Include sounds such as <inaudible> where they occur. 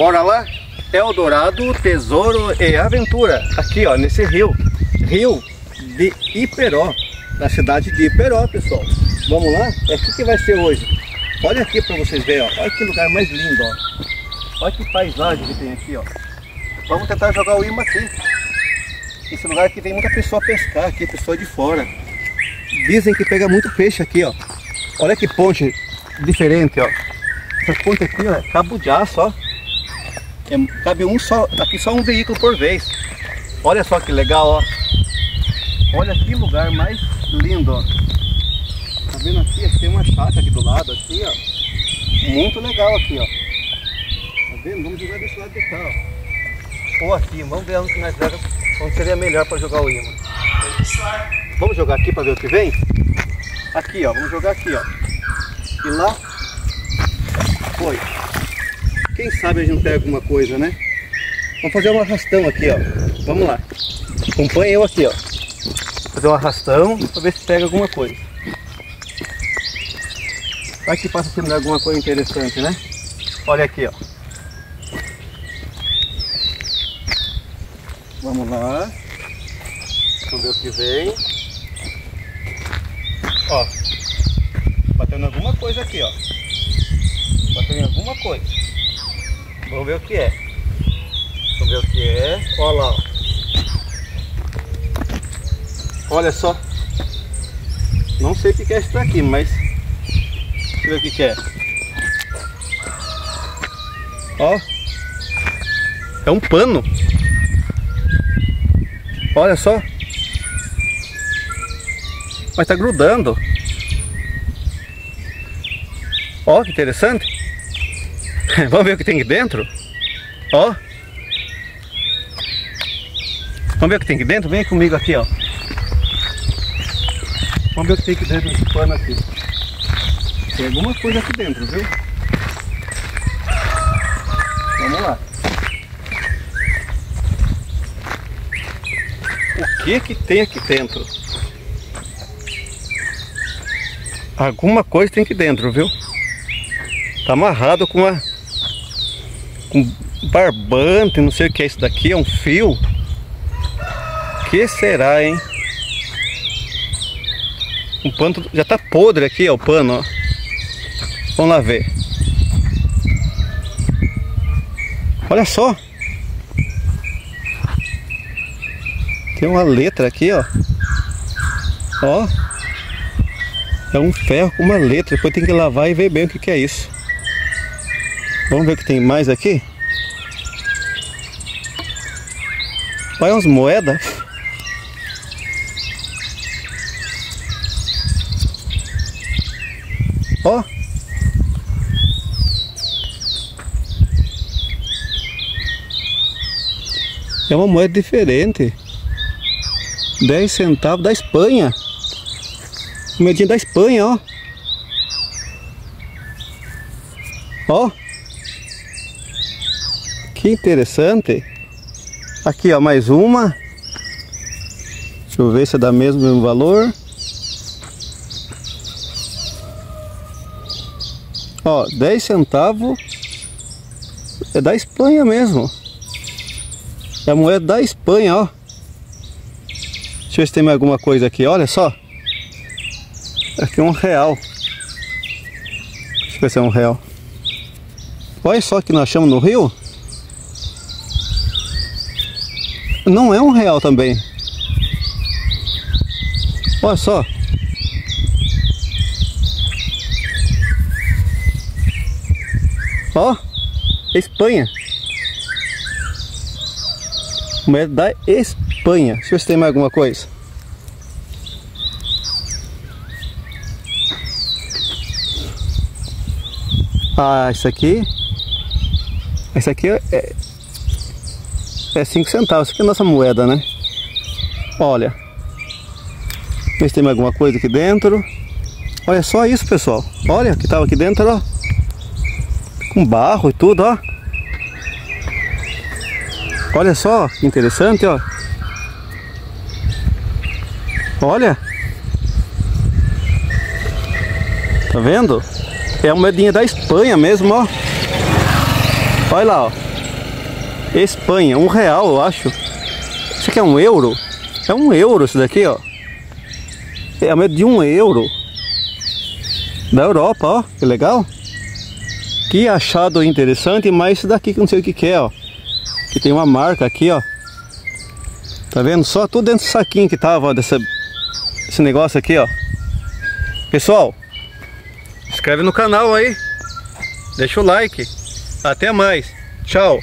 Bora lá? Eldorado, Tesouro e Aventura. Aqui, ó, nesse rio. Rio de Iperó. Na cidade de Iperó, pessoal. Vamos lá? É aqui que vai ser hoje. Olha aqui para vocês verem, ó. Olha que lugar mais lindo, ó. Olha que paisagem que tem aqui, ó. Vamos tentar jogar o imã aqui. Esse lugar aqui tem muita pessoa pescar aqui, pessoa de fora. Dizem que pega muito peixe aqui, ó. Olha que ponte diferente, ó. Essa ponte aqui, ó, é cabo de aço, ó. É, cabe um só, aqui só um veículo por vez. Olha só que legal, ó. Olha que lugar mais lindo, ó. Tá vendo aqui? Tem uma chácara aqui do lado, aqui, ó. Muito legal aqui, ó. Tá vendo? Vamos jogar desse lado de cá, ó. Ou aqui, vamos ver onde nós leva, onde seria melhor para jogar o imã. Vamos jogar aqui para ver o que vem? Aqui, ó. Vamos jogar aqui, ó. E lá foi. Quem sabe a gente pega alguma coisa, né? Vamos fazer um arrastão aqui, ó. Vamos lá. Acompanhe eu aqui, ó. Fazer um arrastão para ver se pega alguma coisa. Vai que passa sendo alguma coisa interessante, né? Olha aqui, ó. Vamos lá. Vamos ver o que vem. Ó. Batendo alguma coisa aqui, ó. Batendo alguma coisa. Vamos ver o que é. Vamos ver o que é. Olha lá. Olha só. Não sei o que é isso daqui, mas... Deixa eu ver o que é. Ó. É um pano. Olha só. Mas tá grudando. Ó, que interessante. <laughs> Vamos ver o que tem aqui dentro? Ó. Vamos ver o que tem aqui dentro? Vem comigo aqui, ó. Vamos ver o que tem aqui dentro desse pano aqui. Tem alguma coisa aqui dentro, viu? Vamos lá. O que que tem aqui dentro? Alguma coisa tem aqui dentro, viu? Tá amarrado com uma com barbante, não sei o que é isso daqui, é um fio. Que será, hein? O pano já tá podre aqui, ó, o pano, ó. Vamos lá ver. Olha só. Tem uma letra aqui, ó. Ó. É um ferro com uma letra. Depois tem que lavar e ver bem o que, que é isso. Vamos ver o que tem mais aqui. Olha umas moedas. Ó. É uma moeda diferente. 10 centavos da Espanha. Moedinha da Espanha, ó. Ó. Que interessante. Aqui, ó, mais uma. Deixa eu ver se é da mesmo, mesmo valor. Ó, 10 centavos. É da Espanha mesmo. É a moeda da Espanha, ó. Deixa eu ver se tem mais alguma coisa aqui. Olha só. Aqui é um real. Deixa eu ver se é um real. Olha só que nós achamos no rio. Não é um real também. Olha só. Ó, Espanha. Moeda da Espanha. Deixa eu ver se tem mais alguma coisa. Ah, isso aqui. Esse aqui é, é 5 centavos. Isso aqui é a nossa moeda, né? Olha. Vê se tem alguma coisa aqui dentro. Olha só isso, pessoal. Olha o que estava aqui dentro, ó. Com barro e tudo, ó. Olha só, que interessante, ó. Olha. Tá vendo? É uma moedinha da Espanha mesmo, ó. Olha lá, ó. Espanha, um real eu acho. Isso aqui é um euro? É um euro isso daqui, ó. É de um euro. Da Europa, ó. Que legal. Que achado interessante, mas isso daqui que não sei o que, que é, ó. Que tem uma marca aqui, ó. Tá vendo? Só tudo dentro do saquinho que tava, ó, dessa, esse negócio aqui, ó. Pessoal, inscreve no canal aí. Deixa o like. Até mais. Tchau.